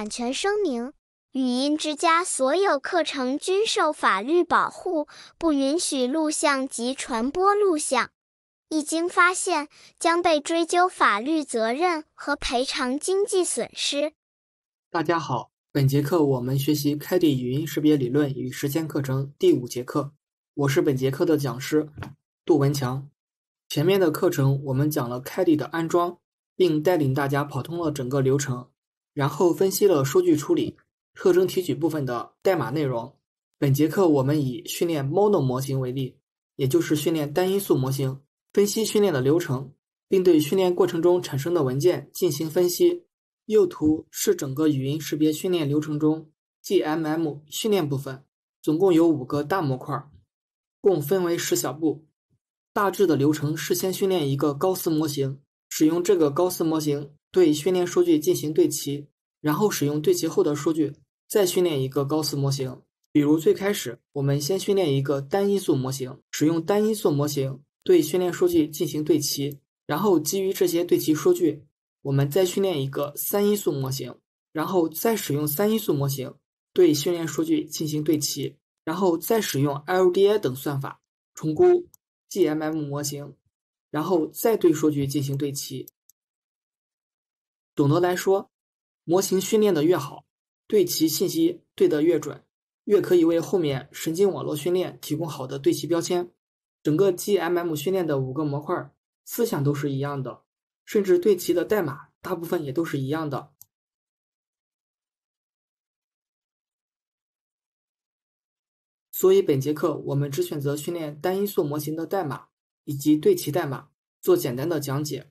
版权声明：语音之家所有课程均受法律保护，不允许录像及传播录像。一经发现，将被追究法律责任和赔偿经济损失。大家好，本节课我们学习开地语音识别理论与实践课程第五节课，我是本节课的讲师杜文强。前面的课程我们讲了开地的安装，并带领大家跑通了整个流程，然后分析了数据处理、特征提取部分的代码内容。本节课我们以训练 Mono 模型为例，也就是训练单因素模型。分析训练的流程，并对训练过程中产生的文件进行分析。右图是整个语音识别训练流程中 GMM 训练部分，总共有五个大模块，共分为十小步。大致的流程是先训练一个高斯模型，使用这个高斯模型对训练数据进行对齐，然后使用对齐后的数据再训练一个高斯模型。比如最开始我们先训练一个单因素模型，使用单因素模型。对训练数据进行对齐，然后基于这些对齐数据，我们再训练一个三因素模型，然后再使用三因素模型对训练数据进行对齐，然后再使用 LDA 等算法重估 GMM 模型，然后再对数据进行对齐。总的来说，模型训练的越好，对齐信息对得越准，越可以为后面神经网络训练提供好的对齐标签。整个 GMM 训练的五个模块思想都是一样的，甚至对齐的代码大部分也都是一样的。所以本节课我们只选择训练单因素模型的代码以及对齐代码做简单的讲解，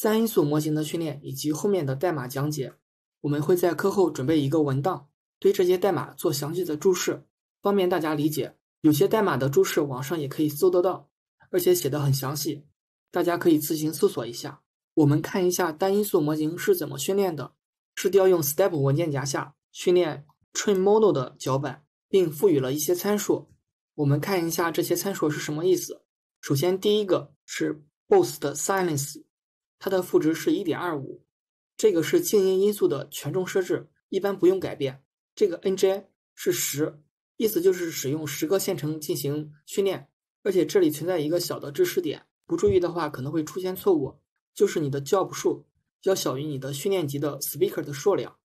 三因素模型的训练以及后面的代码讲解，我们会在课后准备一个文档，对这些代码做详细的注释，方便大家理解。有些代码的注释网上也可以搜得到，而且写的很详细，大家可以自行搜索一下。我们看一下单因素模型是怎么训练的，是调用 Step 文件夹下训练 TrainModel 的脚本，并赋予了一些参数。我们看一下这些参数是什么意思。首先，第一个是 Boost Silence，它的赋值是1.25，这个是静音因素的权重设置，一般不用改变。这个 NJ 是十。意思就是使用十个线程进行训练，而且这里存在一个小的知识点，不注意的话可能会出现错误，就是你的 job 数要小于你的训练集的 speaker 的数量。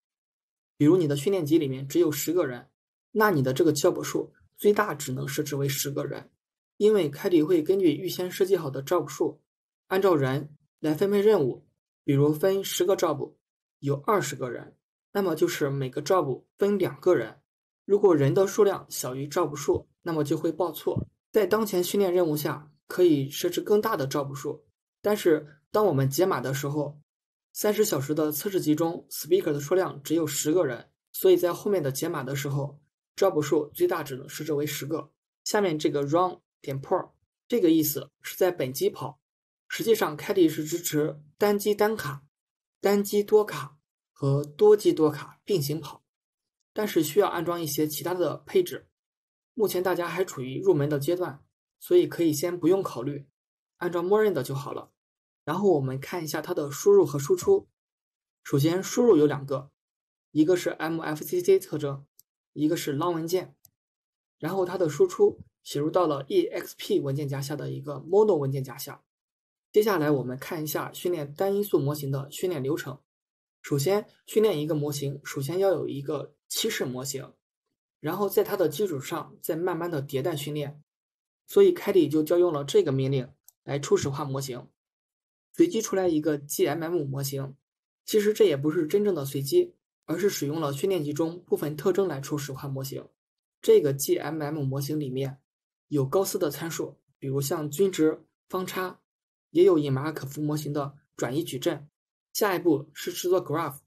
比如你的训练集里面只有十个人，那你的这个 job 数最大只能设置为十个人，因为开迪会根据预先设计好的 job 数，按照人来分配任务。比如分十个 job，有二十个人，那么就是每个 job 分两个人。如果人的数量小于 job 数，那么就会报错。在当前训练任务下，可以设置更大的 job 数，但是当我们解码的时候，三十小时的测试集中 speaker 的数量只有十个人，所以在后面的解码的时候，job 数最大只能设置为十个。下面这个 run 点 pro，这个意思是在本机跑，实际上开 a 是支持单机单卡、单机多卡和多机多卡并行跑。但是需要安装一些其他的配置，目前大家还处于入门的阶段，所以可以先不用考虑，按照默认的就好了。然后我们看一下它的输入和输出。首先输入有两个，一个是 MFCC 特征，一个是 long 文件。然后它的输出写入到了 EXP 文件夹下的一个 Mono 文件夹下。接下来我们看一下训练单因素模型的训练流程。首先训练一个模型，首先要有一个。起始模型，然后在它的基础上再慢慢的迭代训练，所以凯迪就调用了这个命令来初始化模型，随机出来一个 GMM 模型。其实这也不是真正的随机，而是使用了训练集中部分特征来初始化模型。这个 GMM 模型里面有高斯的参数，比如像均值、方差，也有隐马可夫模型的转移矩阵。下一步是制作 graph，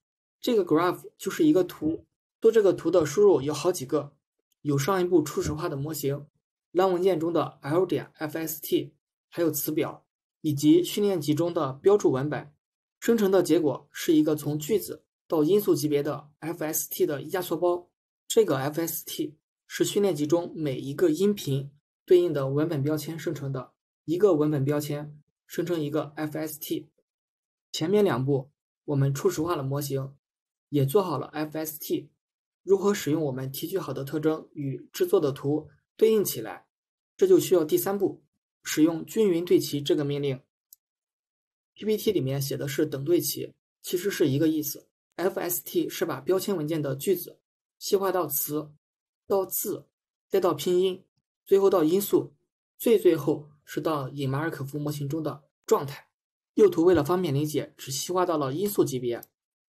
这个 graph 就是一个图。做这个图的输入有好几个，有上一步初始化的模型，LAN 文件中的 l 点 fst，还有词表，以及训练集中的标注文本。生成的结果是一个从句子到因素级别的 fst 的压缩包。这个 fst 是训练集中每一个音频对应的文本标签生成的，一个文本标签生成一个 fst。前面两步我们初始化了模型。也做好了 FST，如何使用我们提取好的特征与制作的图对应起来？这就需要第三步，使用均匀对齐这个命令。PPT 里面写的是等对齐，其实是一个意思。FST 是把标签文件的句子细化到词、到字，再到拼音，最后到音素，最最后是到隐马尔可夫模型中的状态。右图为了方便理解，只细化到了因素级别。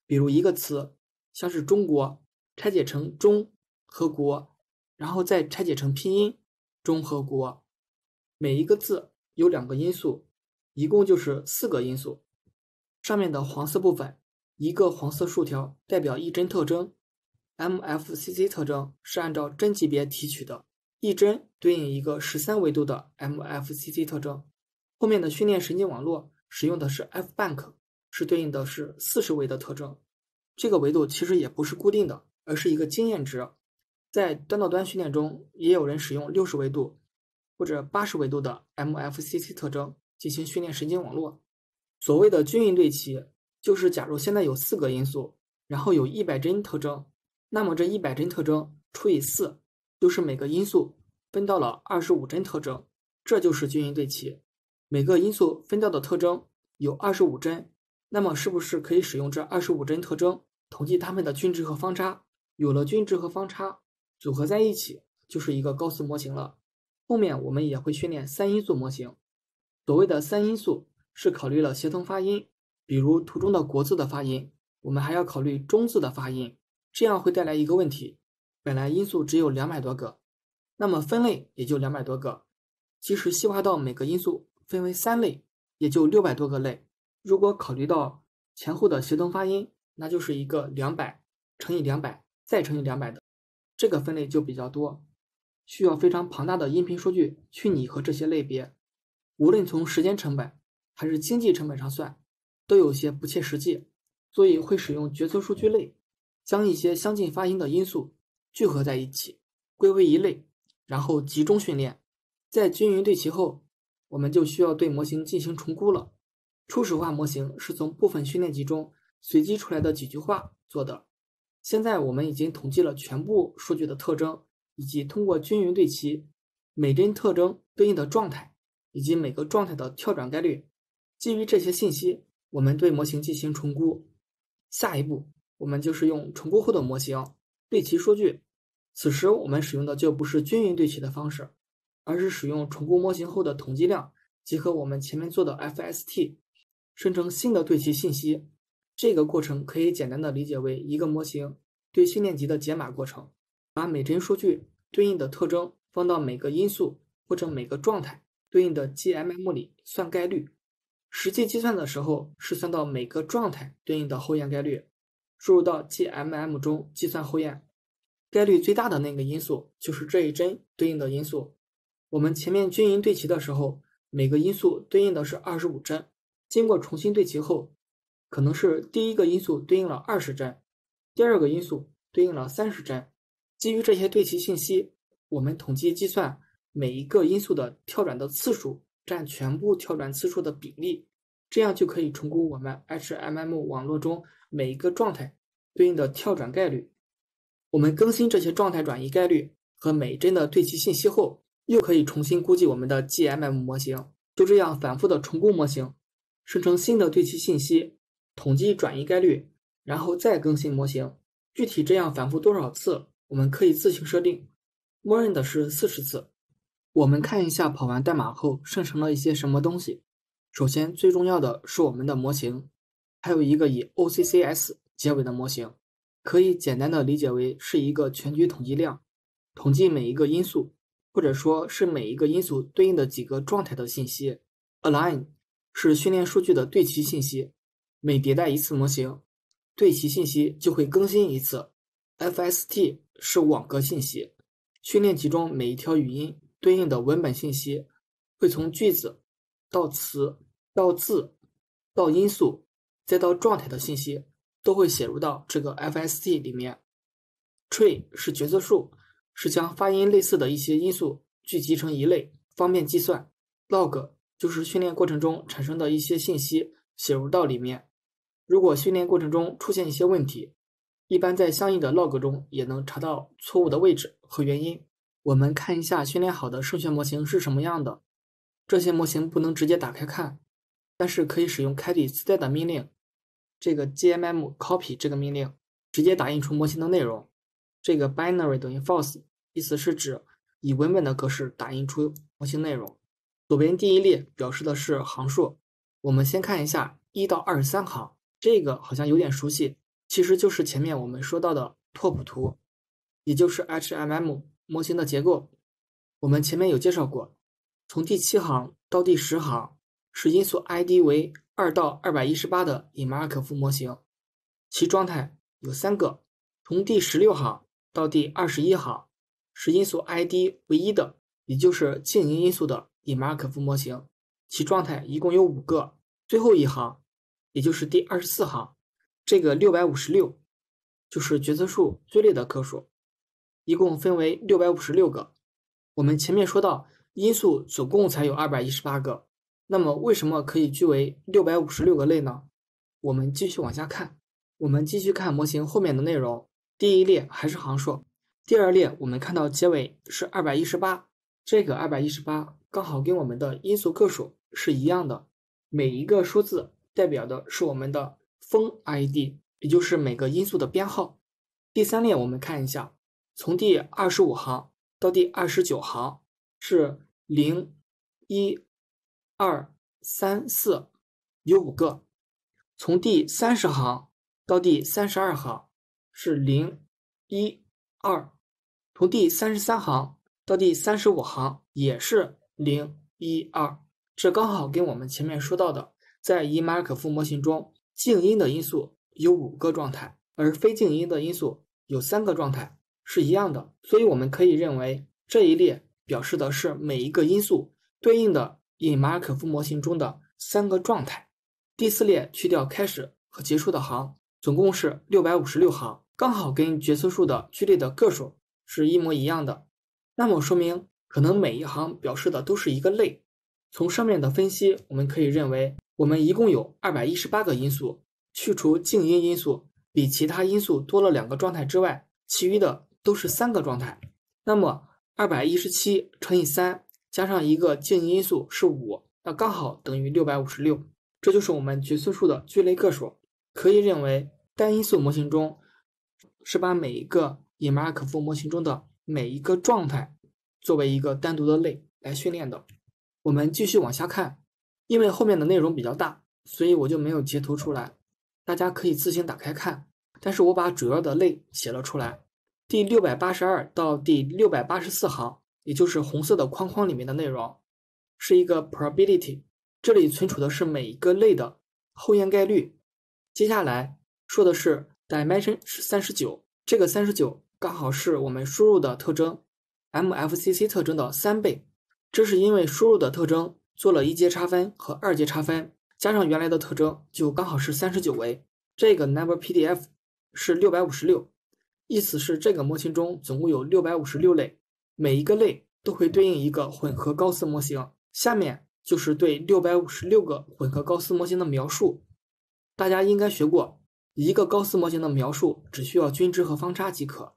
比如一个词，像是中国，拆解成中和国，然后再拆解成拼音中和国。每一个字有两个因素，一共就是四个因素。上面的黄色部分，一个黄色竖条代表一帧特征，MFCC 特征是按照帧级别提取的，一帧对应一个十三维度的 MFCC 特征。后面的训练神经网络。使用的是 FBank，是对应的是四十维的特征。这个维度其实也不是固定的，而是一个经验值。在端到端训练中，也有人使用六十维度或者八十维度的 MFCC 特征进行训练神经网络。所谓的均匀对齐，就是假如现在有四个因素，然后有一百帧特征，那么这一百帧特征除以四，就是每个因素分到了二十五帧特征，这就是均匀对齐。每个因素分到的特征有二十五帧，那么是不是可以使用这二十五帧特征统计它们的均值和方差？有了均值和方差，组合在一起就是一个高斯模型了。后面我们也会训练三因素模型。所谓的三因素是考虑了协同发音，比如图中的国字的发音，我们还要考虑中字的发音，这样会带来一个问题：本来因素只有两百多个，那么分类也就两百多个，即使细化到每个因素。分为三类，也就六百多个类。如果考虑到前后的协同发音，那就是一个两百乘以两百再乘以两百的，这个分类就比较多，需要非常庞大的音频数据去拟合这些类别。无论从时间成本还是经济成本上算，都有些不切实际，所以会使用决策数据类，将一些相近发音的因素聚合在一起，归为一类，然后集中训练，在均匀对齐后。我们就需要对模型进行重估了。初始化模型是从部分训练集中随机出来的几句话做的。现在我们已经统计了全部数据的特征，以及通过均匀对齐每帧特征对应的状态，以及每个状态的跳转概率。基于这些信息，我们对模型进行重估。下一步，我们就是用重估后的模型对齐数据。此时我们使用的就不是均匀对齐的方式。而是使用重估模型后的统计量，结合我们前面做的 FST，生成新的对齐信息。这个过程可以简单的理解为一个模型对训练集的解码过程。把每帧数据对应的特征放到每个因素或者每个状态对应的 GMM 里算概率。实际计算的时候是算到每个状态对应的后验概率，输入到 GMM 中计算后验。概率最大的那个因素就是这一帧对应的因素。我们前面均匀对齐的时候，每个因素对应的是二十五帧。经过重新对齐后，可能是第一个因素对应了二十帧，第二个因素对应了三十帧。基于这些对齐信息，我们统计计算每一个因素的跳转的次数占全部跳转次数的比例，这样就可以重估我们 HMM 网络中每一个状态对应的跳转概率。我们更新这些状态转移概率和每帧的对齐信息后。又可以重新估计我们的 GMM 模型，就这样反复的重估模型，生成新的对齐信息，统计转移概率，然后再更新模型。具体这样反复多少次，我们可以自行设定，默认的是四十次。我们看一下跑完代码后生成了一些什么东西。首先最重要的是我们的模型，还有一个以 OCCS 结尾的模型，可以简单的理解为是一个全局统计量，统计每一个因素。或者说是每一个因素对应的几个状态的信息，align 是训练数据的对齐信息，每迭代一次模型，对齐信息就会更新一次。FST 是网格信息，训练集中每一条语音对应的文本信息，会从句子到词到字到因素再到状态的信息，都会写入到这个 FST 里面。Tree 是决策树。是将发音类似的一些因素聚集成一类，方便计算。log 就是训练过程中产生的一些信息写入到里面。如果训练过程中出现一些问题，一般在相应的 log 中也能查到错误的位置和原因。我们看一下训练好的声学模型是什么样的。这些模型不能直接打开看，但是可以使用开底自带的命令，这个 gmm copy 这个命令，直接打印出模型的内容。这个 binary 等于 false，意思是指以文本的格式打印出模型内容。左边第一列表示的是行数。我们先看一下一到二十三行，这个好像有点熟悉，其实就是前面我们说到的拓扑图，也就是 HMM。模型的结构，我们前面有介绍过。从第七行到第十行是因素 ID 为二到二百一十八的以马尔可夫模型，其状态有三个。从第十六行到第二十一行是因素 ID 为一的，也就是静音因素的以马尔可夫模型，其状态一共有五个。最后一行，也就是第二十四行，这个六百五十六就是决策树最类的个数。一共分为六百五十六个。我们前面说到因素总共才有二百一十八个，那么为什么可以聚为六百五十六个类呢？我们继续往下看，我们继续看模型后面的内容。第一列还是行数，第二列我们看到结尾是二百一十八，这个二百一十八刚好跟我们的因素个数是一样的，每一个数字代表的是我们的峰 ID，也就是每个因素的编号。第三列我们看一下。从第二十五行到第二十九行是零、一、二、三、四，有五个。从第三十行到第三十二行是零、一、二。从第三十三行到第三十五行也是零、一、二。这刚好跟我们前面说到的，在以马尔可夫模型中，静音的因素有五个状态，而非静音的因素有三个状态。是一样的，所以我们可以认为这一列表示的是每一个因素对应的隐马尔可夫模型中的三个状态。第四列去掉开始和结束的行，总共是六百五十六行，刚好跟决策树的序列的个数是一模一样的。那么说明可能每一行表示的都是一个类。从上面的分析，我们可以认为我们一共有二百一十八个因素，去除静音因素比其他因素多了两个状态之外，其余的。都是三个状态，那么二百一十七乘以三加上一个静音因素是五，那刚好等于六百五十六，这就是我们决策树的聚类个数。可以认为单因素模型中是把每一个以马尔可夫模型中的每一个状态作为一个单独的类来训练的。我们继续往下看，因为后面的内容比较大，所以我就没有截图出来，大家可以自行打开看。但是我把主要的类写了出来。第六百八十二到第六百八十四行，也就是红色的框框里面的内容，是一个 probability，这里存储的是每一个类的后验概率。接下来说的是 dimension 是三十九，这个三十九刚好是我们输入的特征 MFCC 特征的三倍，这是因为输入的特征做了一阶差分和二阶差分，加上原来的特征就刚好是三十九维。这个 number PDF 是六百五十六。意思是这个模型中总共有六百五十六类，每一个类都会对应一个混合高斯模型。下面就是对六百五十六个混合高斯模型的描述。大家应该学过，一个高斯模型的描述只需要均值和方差即可。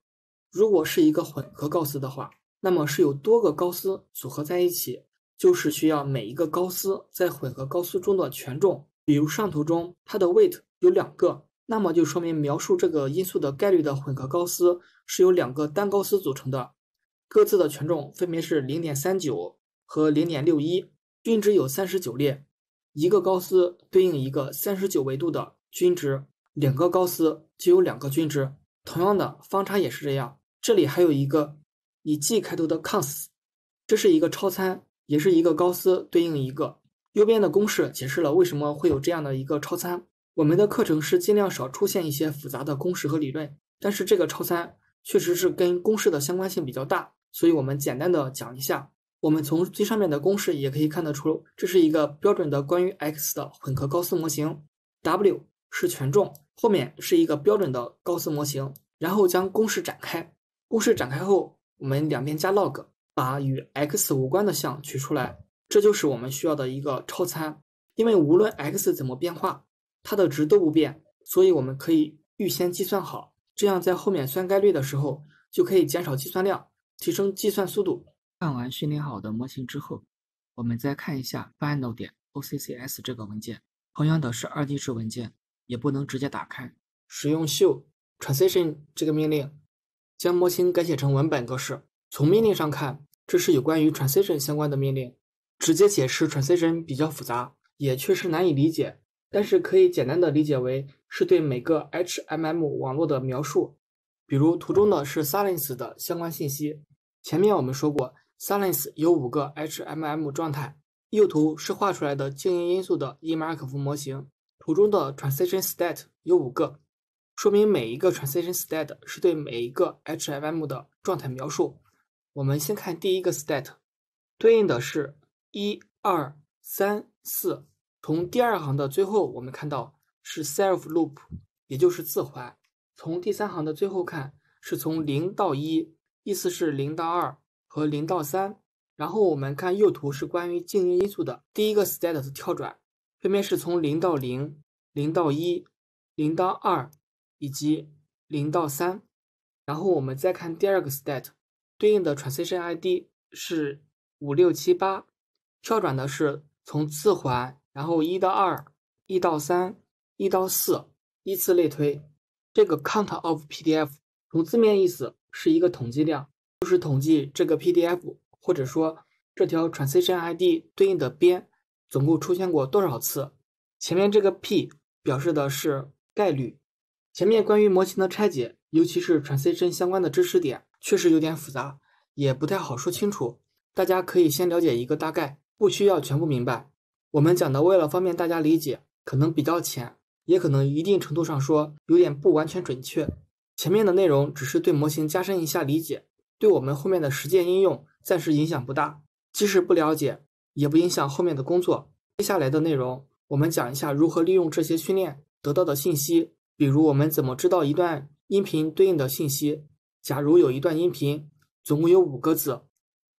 如果是一个混合高斯的话，那么是有多个高斯组合在一起，就是需要每一个高斯在混合高斯中的权重。比如上图中它的 weight 有两个。那么就说明描述这个因素的概率的混合高斯是由两个单高斯组成的，各自的权重分别是零点三九和零点六一，均值有三十九列，一个高斯对应一个三十九维度的均值，两个高斯就有两个均值。同样的方差也是这样，这里还有一个以 G 开头的 cons，这是一个超参，也是一个高斯对应一个。右边的公式解释了为什么会有这样的一个超参。我们的课程是尽量少出现一些复杂的公式和理论，但是这个超参确实是跟公式的相关性比较大，所以我们简单的讲一下。我们从最上面的公式也可以看得出，这是一个标准的关于 x 的混合高斯模型，W 是权重，后面是一个标准的高斯模型，然后将公式展开。公式展开后，我们两边加 log，把与 x 无关的项取出来，这就是我们需要的一个超参。因为无论 x 怎么变化。它的值都不变，所以我们可以预先计算好这样在后面算概率的时候就可以减少计算量，提升计算速度。看完训练好的模型之后，我们再看一下 final 点 occs 这个文件，同样的是二进制文件，也不能直接打开，使用 show transition 这个命令，将模型改写成文本格式。从命令上看，这是有关于 transition 相关的命令。直接解释 transition 比较复杂，也确实难以理解，但是可以简单的理解为是对每个 HMM 网络的描述。比如图中的是 silence 的相关信息。前面我们说过，silence 有五个 HMM 状态。右图是画出来的静音因素的伊马尔可夫模型。图中的 transition state 有五个，说明每一个 transition state 是对每一个 HMM 的状态描述。我们先看第一个 state，对应的是。一、二、三、四，从第二行的最后，我们看到是 self loop，也就是自环。从第三行的最后看，是从零到一，意思是零到二和零到三。然后我们看右图是关于静音因素的第一个 state 的跳转，分别是从零到零、零到一、零到二以及零到三。然后我们再看第二个 state，对应的 transition ID 是五六七八。跳转的是从自环，然后一到二，一到三，一到四，依次类推。这个 count of PDF 从字面意思是一个统计量，就是统计这个 PDF 或者说这条 transition ID 对应的边总共出现过多少次。前面这个 p 表示的是概率。前面关于模型的拆解，尤其是 transition 相关的知识点，确实有点复杂，也不太好说清楚。大家可以先了解一个大概。不需要全部明白，我们讲的为了方便大家理解，可能比较浅，也可能一定程度上说有点不完全准确。前面的内容只是对模型加深一下理解，对我们后面的实践应用暂时影响不大。即使不了解，也不影响后面的工作。接下来的内容，我们讲一下如何利用这些训练得到的信息，比如我们怎么知道一段音频对应的信息。假如有一段音频，总共有五个字，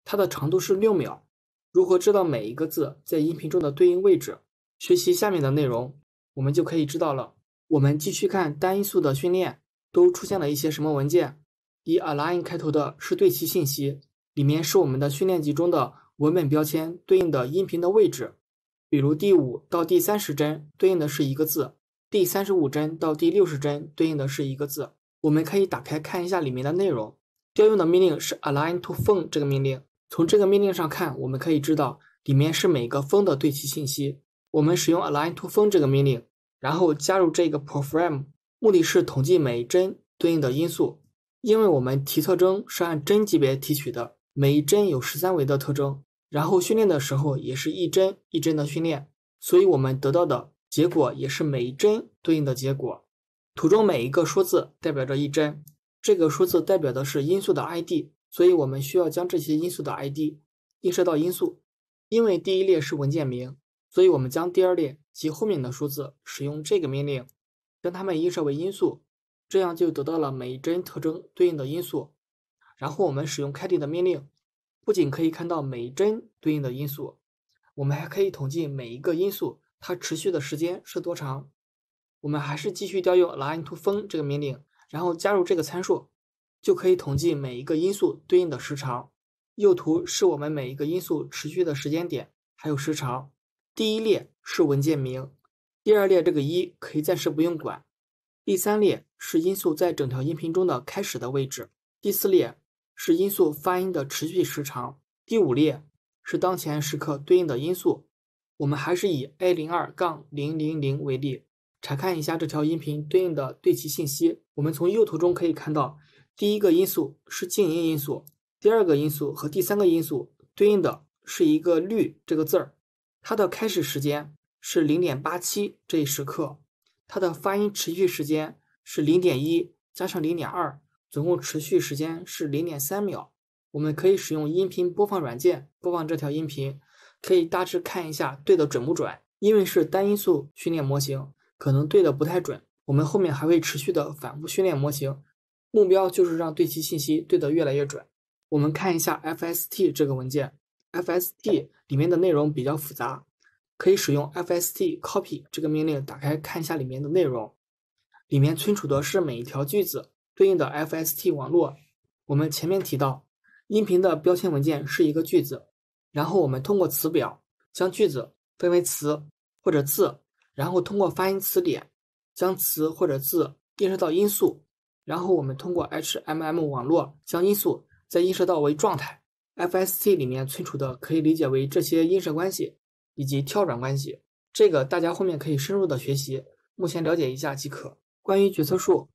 它的长度是六秒。如何知道每一个字在音频中的对应位置？学习下面的内容，我们就可以知道了。我们继续看单因素的训练，都出现了一些什么文件？以 align 开头的是对齐信息，里面是我们的训练集中的文本标签对应的音频的位置。比如第五到第三十帧对应的是一个字，第三十五帧到第六十帧对应的是一个字。我们可以打开看一下里面的内容。调用的命令是 align to phone 这个命令。从这个命令上看，我们可以知道里面是每个峰的对齐信息。我们使用 align to phone 这个命令，然后加入这个 proframe，目的是统计每一帧对应的因素。因为我们提特征是按帧级别提取的，每一帧有十三维的特征，然后训练的时候也是一帧一帧的训练，所以我们得到的结果也是每一帧对应的结果。图中每一个数字代表着一帧，这个数字代表的是因素的 ID。所以我们需要将这些因素的 ID 映射到因素，因为第一列是文件名，所以我们将第二列及后面的数字使用这个命令，将它们映射为因素，这样就得到了每一帧特征对应的因素。然后我们使用 caddy 的命令，不仅可以看到每一帧对应的因素，我们还可以统计每一个因素它持续的时间是多长。我们还是继续调用 align to 峰这个命令，然后加入这个参数。就可以统计每一个因素对应的时长。右图是我们每一个因素持续的时间点，还有时长。第一列是文件名，第二列这个一可以暂时不用管。第三列是因素在整条音频中的开始的位置。第四列是因素发音的持续时长。第五列是当前时刻对应的因素。我们还是以 A 零二杠零零零为例，查看一下这条音频对应的对齐信息。我们从右图中可以看到。第一个因素是静音因素，第二个因素和第三个因素对应的是一个“绿”这个字儿，它的开始时间是零点八七这一时刻，它的发音持续时间是零点一加上零点二，总共持续时间是零点三秒。我们可以使用音频播放软件播放这条音频，可以大致看一下对的准不准。因为是单因素训练模型，可能对的不太准。我们后面还会持续的反复训练模型。目标就是让对齐信息对得越来越准。我们看一下 fst 这个文件，fst 里面的内容比较复杂，可以使用 fst copy 这个命令打开看一下里面的内容。里面存储的是每一条句子对应的 FST 网络。我们前面提到，音频的标签文件是一个句子，然后我们通过词表将句子分为词或者字，然后通过发音词典将词或者字映射到音素，然后我们通过 HMM 网络将音素再映射到为状态。FST 里面存储的可以理解为这些映射关系以及跳转关系，这个大家后面可以深入的学习，目前了解一下即可。关于决策树，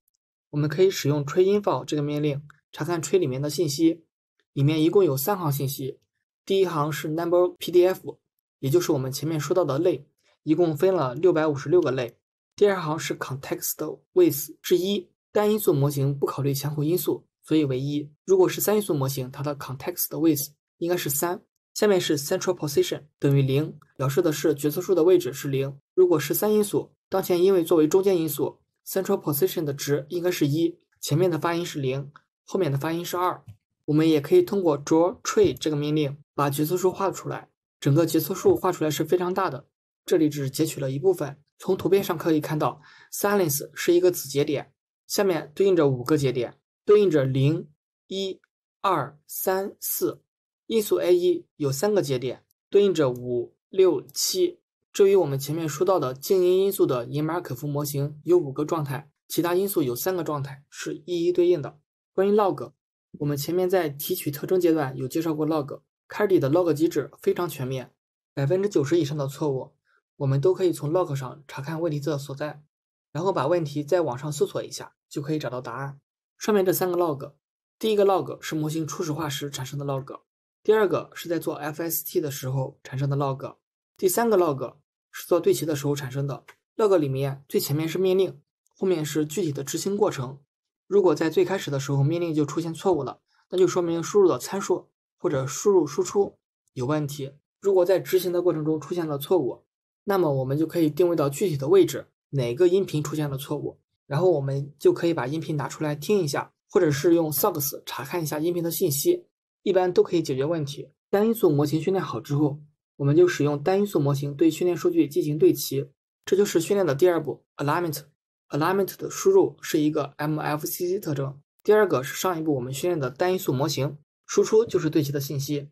我们可以使用 tree_info 这个命令查看 tree 里面的信息，里面一共有三行信息，第一行是 number PDF，也就是我们前面说到的类，一共分了六百五十六个类。第二行是 context with 是一，单因素模型不考虑前后因素。所以为一，如果是三因素模型，它的 context with 应该是三。下面是 central position 等于零，表示的是决策树的位置是零。如果是三因素，当前因为作为中间因素，central position 的值应该是一，前面的发音是零，后面的发音是二。我们也可以通过 draw tree 这个命令把决策树画出来，整个决策树画出来是非常大的。这里只截取了一部分，从图片上可以看到，silence 是一个子节点，下面对应着五个节点。对应着零、一、二、三、四，因素 A 一有三个节点，对应着五、六、七。至于我们前面说到的静音因素的隐马可夫模型有五个状态，其他因素有三个状态是一一对应的。关于 log，我们前面在提取特征阶段有介绍过 log。c a r d y 的 log 机制非常全面，百分之九十以上的错误，我们都可以从 log 上查看问题的所在，然后把问题在网上搜索一下，就可以找到答案。上面这三个 log，第一个 log 是模型初始化时产生的 log，第二个是在做 FST 的时候产生的 log，第三个 log 是做对齐的时候产生的。log 里面最前面是命令，后面是具体的执行过程。如果在最开始的时候命令就出现错误了，那就说明输入的参数或者输入输出有问题。如果在执行的过程中出现了错误，那么我们就可以定位到具体的位置，哪个音频出现了错误。然后我们就可以把音频拿出来听一下，或者是用 SOX 查看一下音频的信息，一般都可以解决问题。单因素模型训练好之后，我们就使用单因素模型对训练数据进行对齐，这就是训练的第二步 alignment。alignment 的输入是一个 MFCC 特征，第二个是上一步我们训练的单因素模型，输出就是对齐的信息。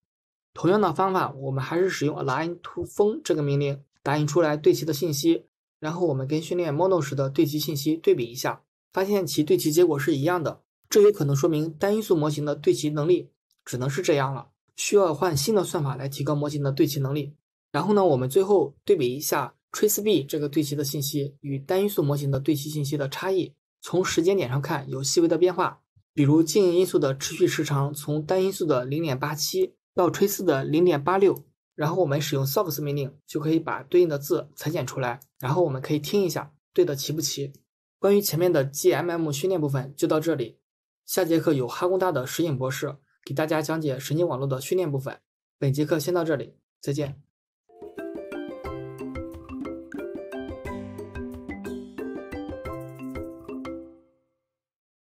同样的方法，我们还是使用 align to 峰这个命令打印出来对齐的信息。然后我们跟训练 model 时的对齐信息对比一下，发现其对齐结果是一样的，这也可能说明单因素模型的对齐能力只能是这样了，需要换新的算法来提高模型的对齐能力。然后呢，我们最后对比一下 traceB 这个对齐的信息与单因素模型的对齐信息的差异，从时间点上看有细微的变化，比如静音因素的持续时长从单因素的零点八七到 trace 的零点八六。然后我们使用 SOX 命令就可以把对应的字裁剪出来，然后我们可以听一下对的齐不齐。关于前面的 GMM 训练部分就到这里，下节课有哈工大的石影博士给大家讲解神经网络的训练部分。本节课先到这里，再见。